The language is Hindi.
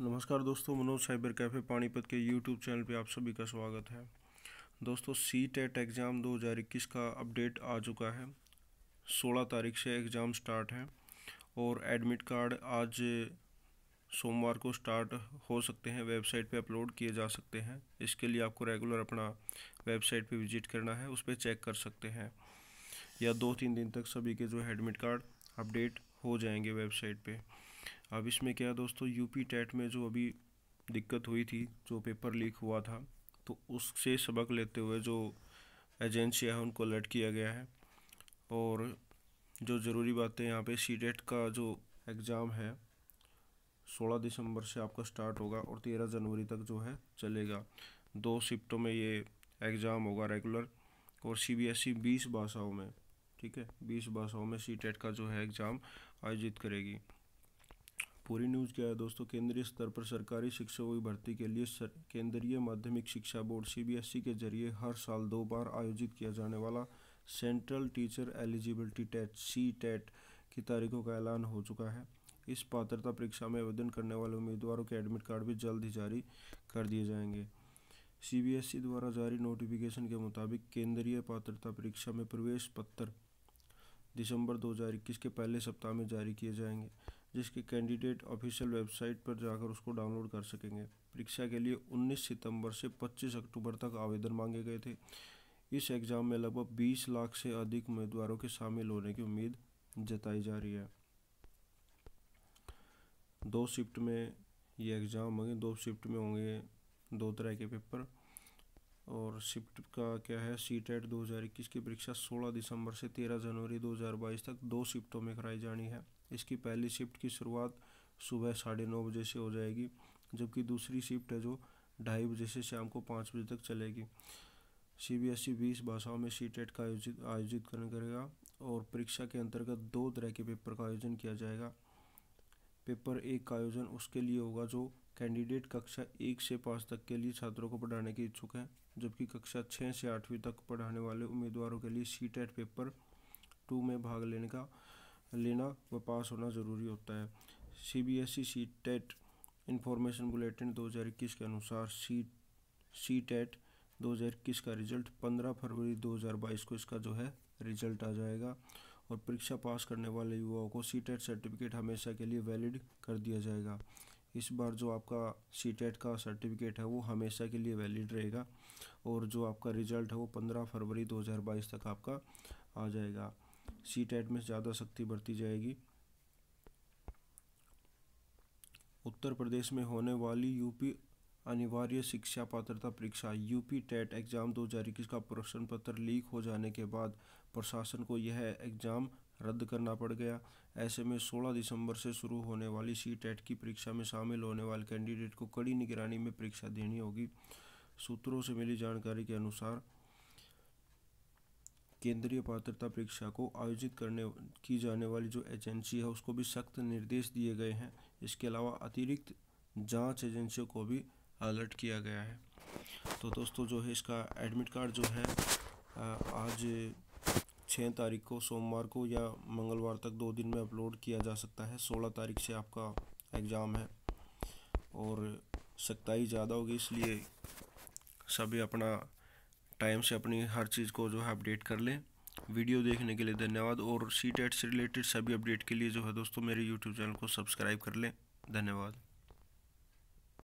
नमस्कार दोस्तों, मनोज साइबर कैफ़े पानीपत के यूट्यूब चैनल पे आप सभी का स्वागत है। दोस्तों सी टेट एग्ज़ाम 2021 का अपडेट आ चुका है। 16 तारीख से एग्ज़ाम स्टार्ट है और एडमिट कार्ड आज सोमवार को स्टार्ट हो सकते हैं वेबसाइट पे अपलोड किए जा सकते हैं। इसके लिए आपको रेगुलर अपना वेबसाइट पे विज़िट करना है, उस पर चेक कर सकते हैं। या दो तीन दिन तक सभी के जो है एडमिट कार्ड अपडेट हो जाएँगे वेबसाइट पे। अब इसमें क्या दोस्तों यूपी टेट में जो अभी दिक्कत हुई थी, जो पेपर लीक हुआ था तो उससे सबक लेते हुए जो एजेंसियाँ हैं उनको अलर्ट किया गया है। और जो ज़रूरी बातें यहाँ पे सी टेट का जो एग्ज़ाम है, सोलह दिसंबर से आपका स्टार्ट होगा और तेरह जनवरी तक जो है चलेगा। दो शिफ्टों में ये एग्ज़ाम होगा रेगुलर और सी बी एस ई बीस भाषाओं में, ठीक है? बीस भाषाओं में सी टेट का जो है एग्ज़ाम आयोजित करेगी। पूरी न्यूज़ क्या है दोस्तों, केंद्रीय स्तर पर सरकारी शिक्षकों की भर्ती के लिए केंद्रीय माध्यमिक शिक्षा बोर्ड सीबीएसई के ज़रिए हर साल दो बार आयोजित किया जाने वाला central teacher eligibility test C TET की तारीखों का ऐलान हो चुका है। इस पात्रता परीक्षा में आवेदन करने वाले उम्मीदवारों के एडमिट कार्ड भी जल्द ही जारी कर दिए जाएँगे। सीबीएसई द्वारा जारी नोटिफिकेशन के मुताबिक केंद्रीय पात्रता परीक्षा में प्रवेश पत्र दिसंबर 2021 के पहले सप्ताह में जारी किए जाएँगे। जिसके कैंडिडेट ऑफिशियल वेबसाइट पर जाकर उसको डाउनलोड कर सकेंगे। परीक्षा के लिए 19 सितंबर से 25 अक्टूबर तक आवेदन मांगे गए थे। इस एग्ज़ाम में लगभग 20 लाख से अधिक उम्मीदवारों के शामिल होने की उम्मीद जताई जा रही है। दो शिफ्ट में ये एग्ज़ाम होंगे, दो शिफ्ट में होंगे, दो तरह के पेपर। और शिफ्ट का क्या है? सी टेट दो हज़ार इक्कीस की परीक्षा 16 दिसंबर से 13 जनवरी 2022 तक दो शिफ्टों में कराई जानी है। इसकी पहली शिफ्ट की शुरुआत सुबह साढ़े नौ बजे से हो जाएगी, जबकि दूसरी शिफ्ट है जो ढाई बजे से शाम को पाँच बजे तक चलेगी। सी बी एस ई बीस भाषाओं में सी टेट का आयोजित आयोजित करेगा और परीक्षा के अंतर्गत दो तरह के पेपर का आयोजन किया जाएगा। पेपर एक का आयोजन उसके लिए होगा जो कैंडिडेट कक्षा एक से पाँच तक के लिए छात्रों को पढ़ाने के इच्छुक हैं, जबकि कक्षा छः से आठवीं तक पढ़ाने वाले उम्मीदवारों के लिए सी टेट पेपर टू में भाग लेने का, लेना व पास होना ज़रूरी होता है। C B S E C TET information bulletin दो हज़ार इक्कीस के अनुसार सी सी टेट दो हज़ार इक्कीस का रिज़ल्ट पंद्रह फरवरी दो हज़ार बाईस को इसका जो है रिज़ल्ट आ जाएगा। और परीक्षा पास करने वाले युवाओं को सी टेट सर्टिफिकेट हमेशा के लिए वैलिड कर दिया जाएगा। इस बार जो आपका सी टेट का सर्टिफिकेट है, वो हमेशा के लिए वैलिड रहेगा और जो आपका रिज़ल्ट है, वो पंद्रह फरवरी दो हज़ार बाईस तक आपका आ जाएगा। सी टेट में ज़्यादा सख्ती बरती जाएगी। उत्तर प्रदेश में होने वाली यूपी अनिवार्य शिक्षा पात्रता परीक्षा, यूपी टेट एग्ज़ाम दो हज़ार इक्कीस का प्रश्न पत्र लीक हो जाने के बाद प्रशासन को यह एग्ज़ाम रद्द करना पड़ गया। ऐसे में 16 दिसंबर से शुरू होने वाली सी टेट की परीक्षा में शामिल होने वाले कैंडिडेट को कड़ी निगरानी में परीक्षा देनी होगी। सूत्रों से मिली जानकारी के अनुसार केंद्रीय पात्रता परीक्षा को आयोजित करने, की जाने वाली जो एजेंसी है उसको भी सख्त निर्देश दिए गए हैं। इसके अलावा अतिरिक्त जाँच एजेंसियों को भी अलर्ट किया गया है। तो दोस्तों, जो है इसका एडमिट कार्ड जो है आज छः तारीख को, सोमवार को या मंगलवार तक दो दिन में अपलोड किया जा सकता है। सोलह तारीख से आपका एग्ज़ाम है और सख्ताई ज़्यादा होगी, इसलिए सभी अपना टाइम से अपनी हर चीज़ को जो है अपडेट कर लें। वीडियो देखने के लिए धन्यवाद और सी टेट से रिलेटेड सभी अपडेट के लिए जो है दोस्तों, मेरे यूट्यूब चैनल को सब्सक्राइब कर लें। धन्यवाद।